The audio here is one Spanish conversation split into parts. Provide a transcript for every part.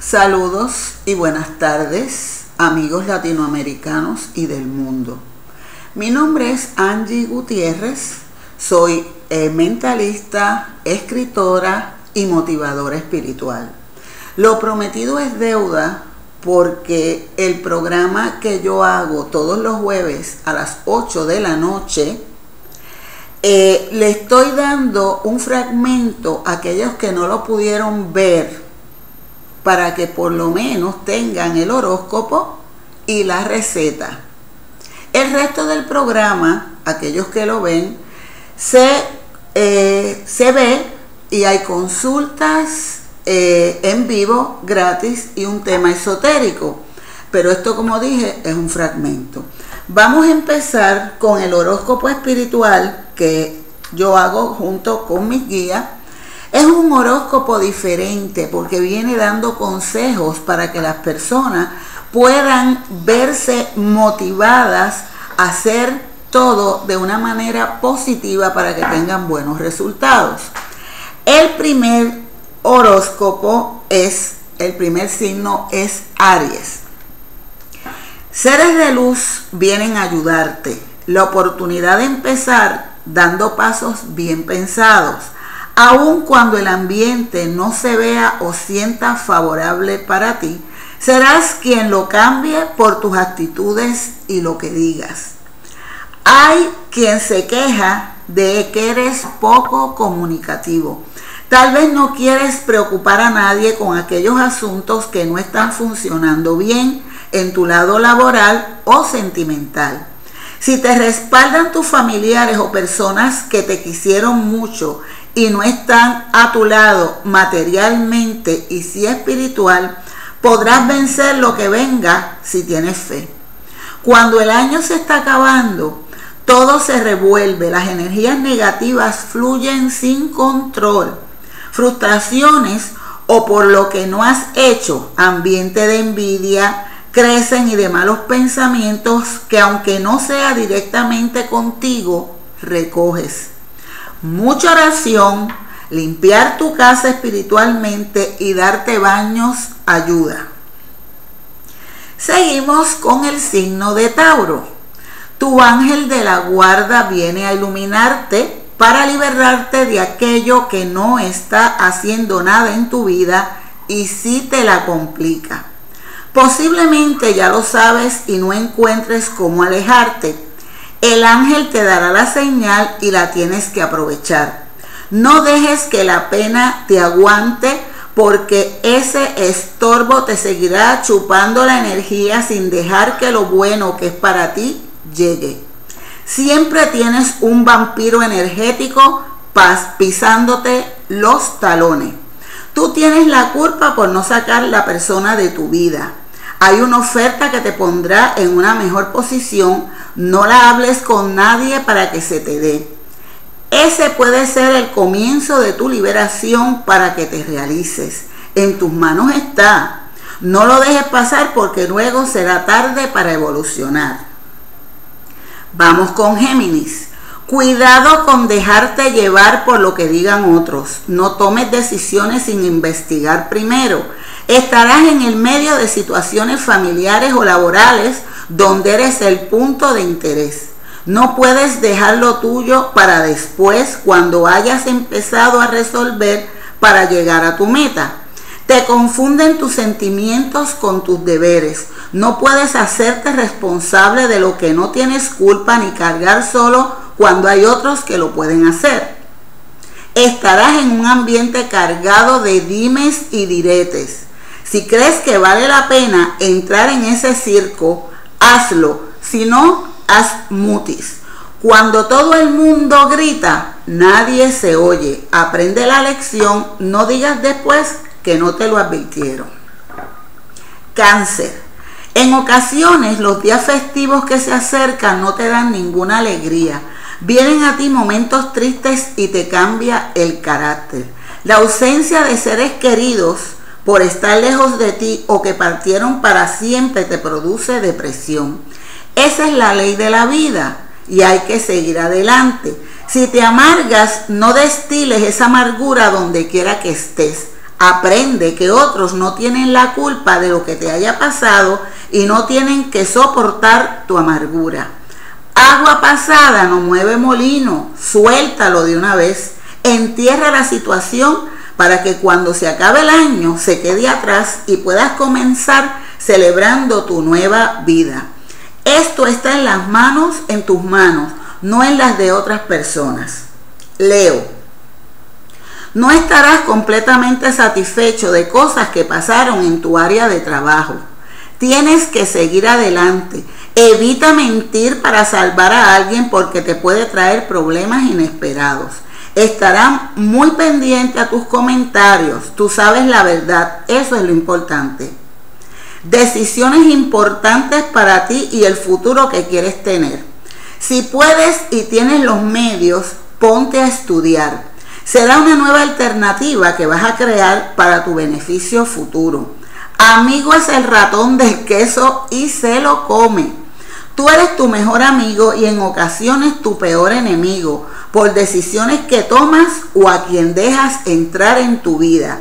Saludos y buenas tardes, amigos latinoamericanos y del mundo. Mi nombre es Angie Gutiérrez, soy eh, mentalista, escritora y motivadora espiritual. Lo prometido es deuda porque el programa que yo hago todos los jueves a las 8 de la noche, eh, le estoy dando un fragmento a aquellos que no lo pudieron ver para que por lo menos tengan el horóscopo y la receta. El resto del programa, aquellos que lo ven, se, eh, se ve y hay consultas eh, en vivo gratis y un tema esotérico. Pero esto, como dije, es un fragmento. Vamos a empezar con el horóscopo espiritual que yo hago junto con mis guías es un horóscopo diferente porque viene dando consejos para que las personas puedan verse motivadas a hacer todo de una manera positiva para que tengan buenos resultados. El primer horóscopo es, el primer signo es Aries. Seres de luz vienen a ayudarte. La oportunidad de empezar dando pasos bien pensados aun cuando el ambiente no se vea o sienta favorable para ti, serás quien lo cambie por tus actitudes y lo que digas. Hay quien se queja de que eres poco comunicativo. Tal vez no quieres preocupar a nadie con aquellos asuntos que no están funcionando bien en tu lado laboral o sentimental. Si te respaldan tus familiares o personas que te quisieron mucho y no están a tu lado materialmente y si espiritual, podrás vencer lo que venga si tienes fe. Cuando el año se está acabando, todo se revuelve, las energías negativas fluyen sin control, frustraciones o por lo que no has hecho, ambiente de envidia, crecen y de malos pensamientos que aunque no sea directamente contigo, recoges mucha oración, limpiar tu casa espiritualmente y darte baños ayuda. Seguimos con el signo de Tauro. Tu ángel de la guarda viene a iluminarte para liberarte de aquello que no está haciendo nada en tu vida y si te la complica. Posiblemente ya lo sabes y no encuentres cómo alejarte el ángel te dará la señal y la tienes que aprovechar. No dejes que la pena te aguante porque ese estorbo te seguirá chupando la energía sin dejar que lo bueno que es para ti llegue. Siempre tienes un vampiro energético pisándote los talones. Tú tienes la culpa por no sacar la persona de tu vida. Hay una oferta que te pondrá en una mejor posición no la hables con nadie para que se te dé. Ese puede ser el comienzo de tu liberación para que te realices. En tus manos está. No lo dejes pasar porque luego será tarde para evolucionar. Vamos con Géminis. Cuidado con dejarte llevar por lo que digan otros. No tomes decisiones sin investigar primero. Estarás en el medio de situaciones familiares o laborales donde eres el punto de interés. No puedes dejar lo tuyo para después cuando hayas empezado a resolver para llegar a tu meta. Te confunden tus sentimientos con tus deberes. No puedes hacerte responsable de lo que no tienes culpa ni cargar solo cuando hay otros que lo pueden hacer. Estarás en un ambiente cargado de dimes y diretes. Si crees que vale la pena entrar en ese circo, hazlo. Si no, haz mutis. Cuando todo el mundo grita, nadie se oye. Aprende la lección, no digas después que no te lo advirtieron. Cáncer. En ocasiones los días festivos que se acercan no te dan ninguna alegría. Vienen a ti momentos tristes y te cambia el carácter. La ausencia de seres queridos por estar lejos de ti o que partieron para siempre te produce depresión. Esa es la ley de la vida y hay que seguir adelante. Si te amargas, no destiles esa amargura donde quiera que estés. Aprende que otros no tienen la culpa de lo que te haya pasado y no tienen que soportar tu amargura. Agua pasada no mueve molino, suéltalo de una vez, entierra la situación para que cuando se acabe el año se quede atrás y puedas comenzar celebrando tu nueva vida. Esto está en las manos, en tus manos, no en las de otras personas. Leo. No estarás completamente satisfecho de cosas que pasaron en tu área de trabajo. Tienes que seguir adelante. Evita mentir para salvar a alguien porque te puede traer problemas inesperados. Estarán muy pendientes a tus comentarios. Tú sabes la verdad. Eso es lo importante. Decisiones importantes para ti y el futuro que quieres tener. Si puedes y tienes los medios, ponte a estudiar será una nueva alternativa que vas a crear para tu beneficio futuro. Amigo es el ratón del queso y se lo come. Tú eres tu mejor amigo y en ocasiones tu peor enemigo por decisiones que tomas o a quien dejas entrar en tu vida.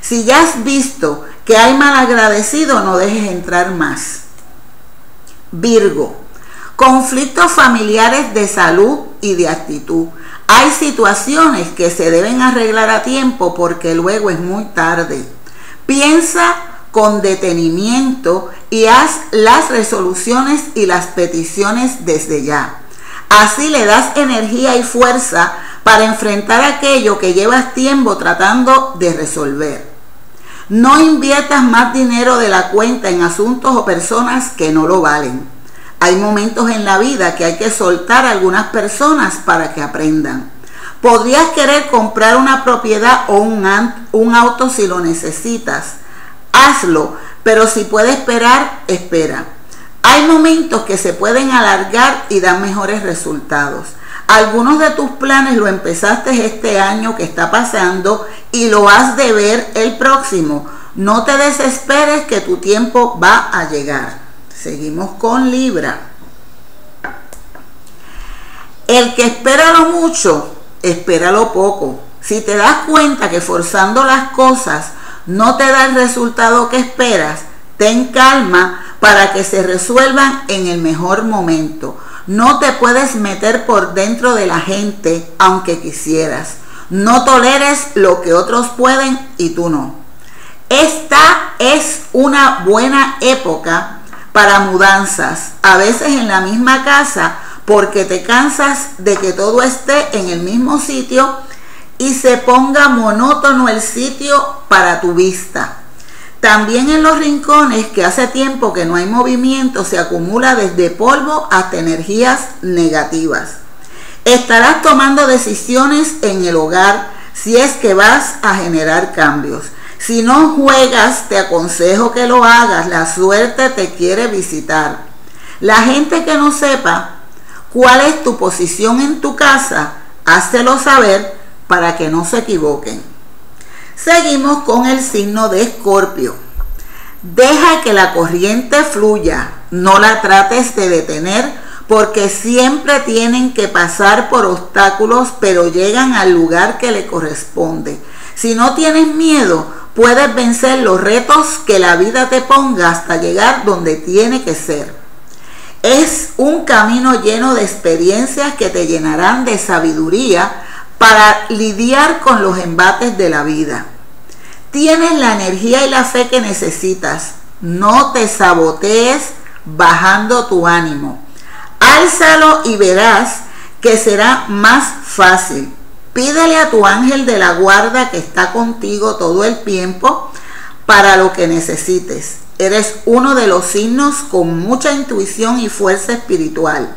Si ya has visto que hay mal agradecido, no dejes entrar más. Virgo, conflictos familiares de salud y de actitud. Hay situaciones que se deben arreglar a tiempo porque luego es muy tarde. Piensa con detenimiento y haz las resoluciones y las peticiones desde ya. Así le das energía y fuerza para enfrentar aquello que llevas tiempo tratando de resolver. No inviertas más dinero de la cuenta en asuntos o personas que no lo valen. Hay momentos en la vida que hay que soltar a algunas personas para que aprendan. Podrías querer comprar una propiedad o un, auto si lo necesitas. Hazlo, pero si puedes esperar, espera. Hay momentos que se pueden alargar y dan mejores resultados. Algunos de tus planes lo empezaste este año que está pasando y lo has de ver el próximo. No te desesperes que tu tiempo va a llegar. Seguimos con Libra. El que espera lo mucho, espera lo poco. Si te das cuenta que forzando las cosas no te da el resultado que esperas, ten calma para que se resuelvan en el mejor momento. No te puedes meter por dentro de la gente aunque quisieras. No toleres lo que otros pueden y tú no. Esta es una buena época para mudanzas, a veces en la misma casa, porque te cansas de que todo esté en el mismo sitio y se ponga monótono el sitio para tu vista. También en los rincones que hace tiempo que no hay movimiento se acumula desde polvo hasta energías negativas. Estarás tomando decisiones en el hogar si es que vas a generar cambios. Si no juegas, te aconsejo que lo hagas. La suerte te quiere visitar. La gente que no sepa cuál es tu posición en tu casa, háztelo saber para que no se equivoquen. Seguimos con el signo de Escorpio. Deja que la corriente fluya, no la trates de detener porque siempre tienen que pasar por obstáculos, pero llegan al lugar que le corresponde. Si no tienes miedo, puedes vencer los retos que la vida te ponga hasta llegar donde tiene que ser. Es un camino lleno de experiencias que te llenarán de sabiduría para lidiar con los embates de la vida. Tienes la energía y la fe que necesitas. No te sabotees bajando tu ánimo. Álzalo y verás que será más fácil. Pídele a tu ángel de la guarda que está contigo todo el tiempo para lo que necesites. Eres uno de los signos con mucha intuición y fuerza espiritual.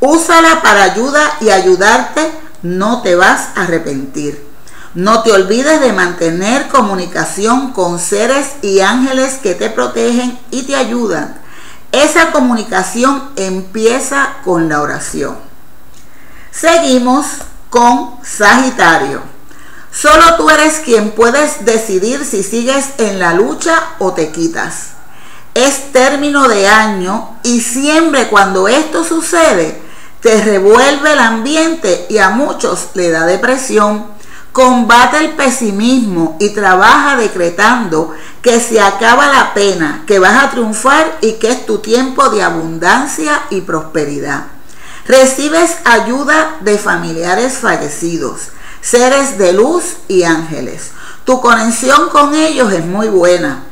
Úsala para ayuda y ayudarte, no te vas a arrepentir. No te olvides de mantener comunicación con seres y ángeles que te protegen y te ayudan. Esa comunicación empieza con la oración. Seguimos con Sagitario. Solo tú eres quien puedes decidir si sigues en la lucha o te quitas. Es término de año y siempre cuando esto sucede, te revuelve el ambiente y a muchos le da depresión. Combate el pesimismo y trabaja decretando que se acaba la pena, que vas a triunfar y que es tu tiempo de abundancia y prosperidad. Recibes ayuda de familiares fallecidos, seres de luz y ángeles. Tu conexión con ellos es muy buena.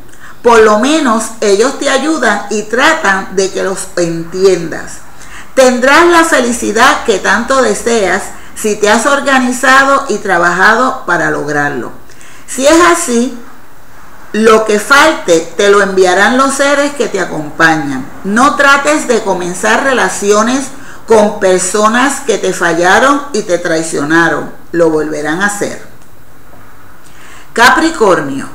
Por lo menos ellos te ayudan y tratan de que los entiendas. Tendrás la felicidad que tanto deseas si te has organizado y trabajado para lograrlo. Si es así, lo que falte te lo enviarán los seres que te acompañan. No trates de comenzar relaciones con personas que te fallaron y te traicionaron. Lo volverán a hacer. Capricornio,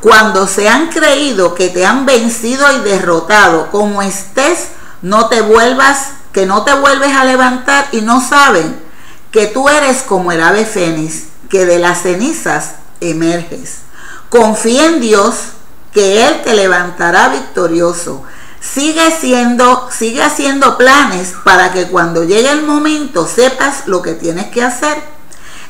cuando se han creído que te han vencido y derrotado, como estés, no te vuelvas, que no te vuelves a levantar y no saben que tú eres como el ave fénix, que de las cenizas emerges. Confía en Dios, que Él te levantará victorioso. Sigue siendo, sigue haciendo planes para que cuando llegue el momento sepas lo que tienes que hacer.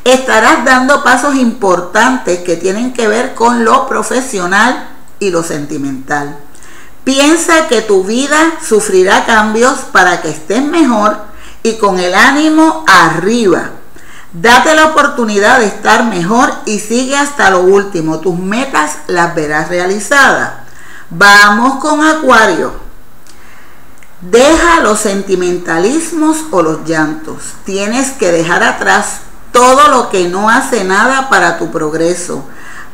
Estarás dando pasos importantes que tienen que ver con lo profesional y lo sentimental. Piensa que tu vida sufrirá cambios para que estés mejor y con el ánimo arriba. Date la oportunidad de estar mejor y sigue hasta lo último. Tus metas las verás realizadas. Vamos con Acuario. Deja los sentimentalismos o los llantos. Tienes que dejar atrás todo lo que no hace nada para tu progreso.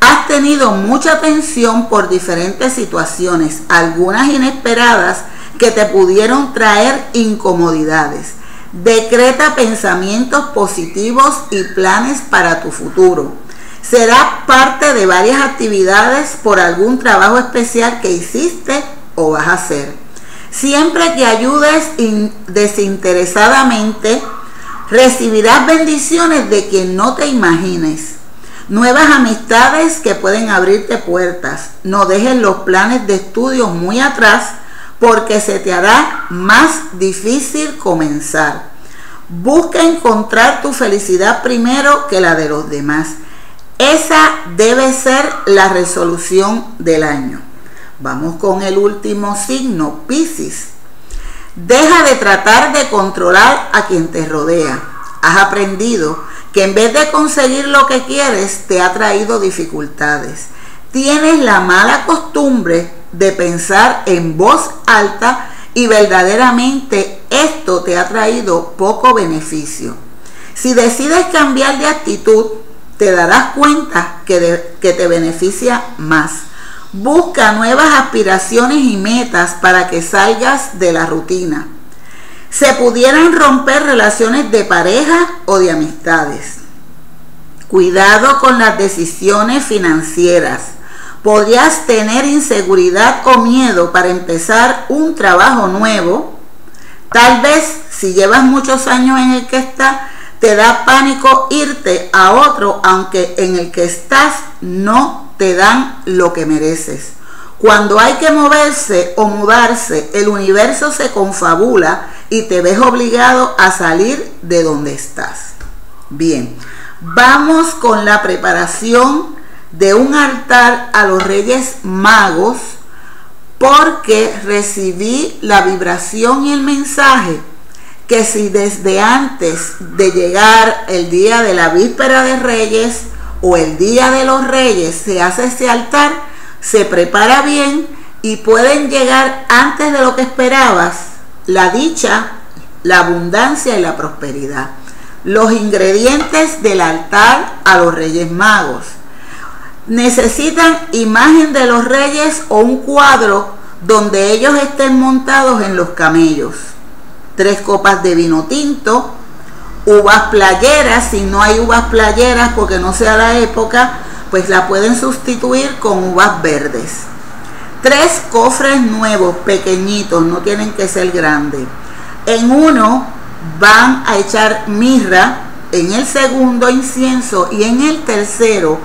Has tenido mucha tensión por diferentes situaciones, algunas inesperadas que te pudieron traer incomodidades. Decreta pensamientos positivos y planes para tu futuro. Será parte de varias actividades por algún trabajo especial que hiciste o vas a hacer. Siempre que ayudes desinteresadamente, recibirás bendiciones de quien no te imagines. Nuevas amistades que pueden abrirte puertas. No dejes los planes de estudios muy atrás porque se te hará más difícil comenzar. Busca encontrar tu felicidad primero que la de los demás. Esa debe ser la resolución del año. Vamos con el último signo, Piscis. Deja de tratar de controlar a quien te rodea. Has aprendido que en vez de conseguir lo que quieres, te ha traído dificultades. Tienes la mala costumbre de pensar en voz alta y verdaderamente esto te ha traído poco beneficio. Si decides cambiar de actitud, te darás cuenta que, te beneficia más. Busca nuevas aspiraciones y metas para que salgas de la rutina. Se pudieran romper relaciones de pareja o de amistades. Cuidado con las decisiones financieras podrías tener inseguridad o miedo para empezar un trabajo nuevo. Tal vez si llevas muchos años en el que estás, te da pánico irte a otro, aunque en el que estás no te dan lo que mereces. Cuando hay que moverse o mudarse, el universo se confabula y te ves obligado a salir de donde estás. Bien, vamos con la preparación de un altar a los reyes magos porque recibí la vibración y el mensaje que si desde antes de llegar el día de la víspera de reyes o el día de los reyes se hace ese altar, se prepara bien y pueden llegar antes de lo que esperabas la dicha, la abundancia y la prosperidad. Los ingredientes del altar a los reyes magos necesitan imagen de los reyes o un cuadro donde ellos estén montados en los camellos. Tres copas de vino tinto, uvas playeras, si no hay uvas playeras porque no sea la época, pues la pueden sustituir con uvas verdes. Tres cofres nuevos, pequeñitos, no tienen que ser grandes. En uno van a echar mirra, en el segundo incienso y en el tercero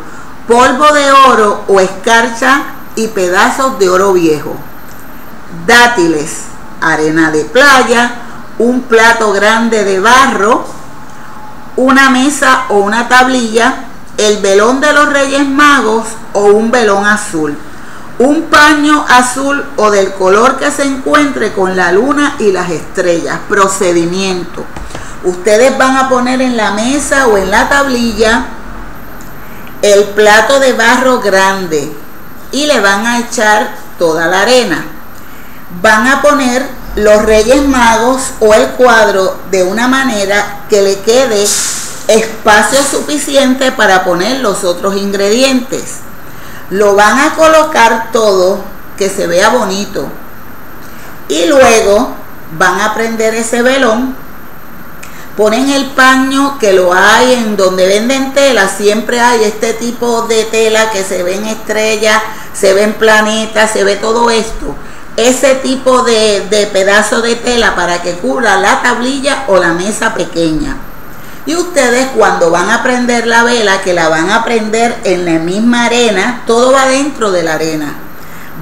polvo de oro o escarcha y pedazos de oro viejo, dátiles, arena de playa, un plato grande de barro, una mesa o una tablilla el velón de los Reyes Magos o un velón azul. Un paño azul o del color que se encuentre con la luna y las estrellas. Procedimiento. Ustedes van a poner en la mesa o en la tablilla el plato de barro grande y le van a echar toda la arena. Van a poner los Reyes Magos o el cuadro de una manera que le quede espacio suficiente para poner los otros ingredientes. Lo van a colocar todo que se vea bonito. Y luego van a prender ese velón. Ponen el paño que lo hay en donde venden tela. Siempre hay este tipo de tela que se ven estrellas, se ven planetas, se ve todo esto. Ese tipo de, de pedazo de tela para que cubra la tablilla o la mesa pequeña. Y ustedes cuando van a prender la vela, que la van a prender en la misma arena, todo va dentro de la arena.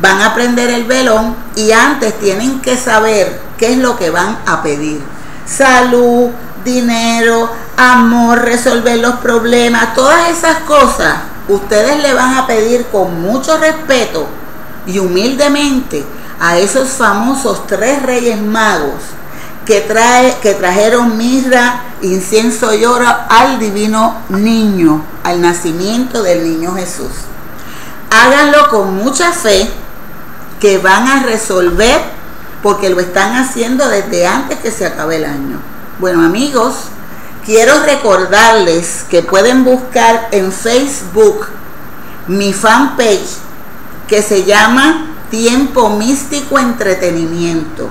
Van a prender el velón y antes tienen que saber qué es lo que van a pedir. Salud, dinero, amor, resolver los problemas, todas esas cosas, ustedes le van a pedir con mucho respeto y humildemente a esos famosos tres reyes magos que, trae, que trajeron mirra, incienso y oro al divino niño, al nacimiento del niño Jesús. Háganlo con mucha fe que van a resolver porque lo están haciendo desde antes que se acabe el año. Bueno amigos, quiero recordarles que pueden buscar en Facebook mi fanpage que se llama Tiempo Místico Entretenimiento.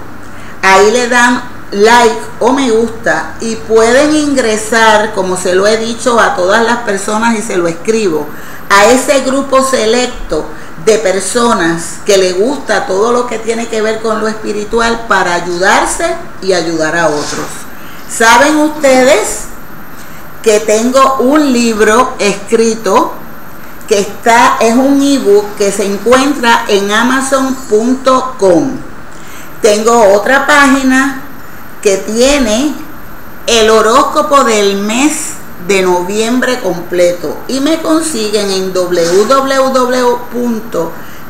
Ahí le dan like o me gusta y pueden ingresar, como se lo he dicho a todas las personas y se lo escribo, a ese grupo selecto de personas que le gusta todo lo que tiene que ver con lo espiritual para ayudarse y ayudar a otros. ¿Saben ustedes que tengo un libro escrito que está, es un ebook que se encuentra en amazon.com? Tengo otra página que tiene el horóscopo del mes de noviembre completo y me consiguen en www.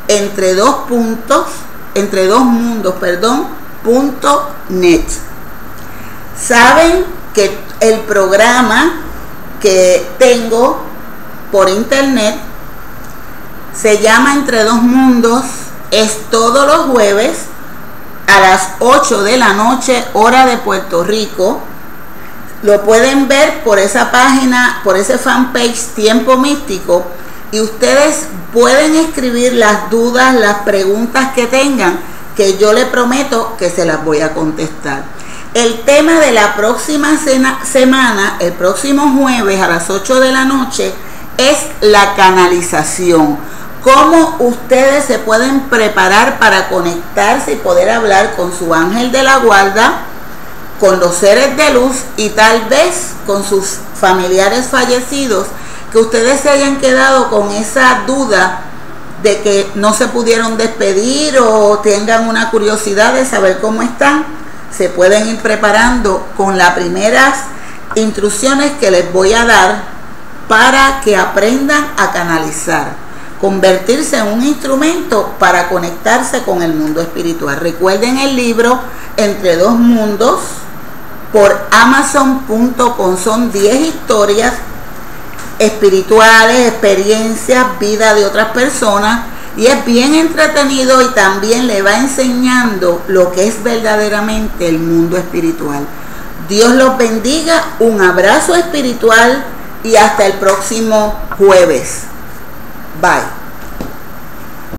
entre dos puntos entre dos mundos perdón punto net saben que el programa que tengo por internet se llama entre dos mundos es todos los jueves a las 8 de la noche, hora de Puerto Rico. Lo pueden ver por esa página, por ese fanpage Tiempo Místico. Y ustedes pueden escribir las dudas, las preguntas que tengan, que yo les prometo que se las voy a contestar. El tema de la próxima semana, el próximo jueves a las 8 de la noche, es la canalización. Cómo ustedes se pueden preparar para conectarse y poder hablar con su ángel de la guarda, con los seres de luz y tal vez con sus familiares fallecidos, que ustedes se hayan quedado con esa duda de que no se pudieron despedir o tengan una curiosidad de saber cómo están, se pueden ir preparando con las primeras instrucciones que les voy a dar para que aprendan a canalizar convertirse en un instrumento para conectarse con el mundo espiritual. Recuerden el libro Entre dos mundos por amazon.com. Son 10 historias espirituales, experiencias, vida de otras personas. Y es bien entretenido y también le va enseñando lo que es verdaderamente el mundo espiritual. Dios los bendiga, un abrazo espiritual y hasta el próximo jueves. Bye.